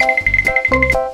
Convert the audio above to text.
Música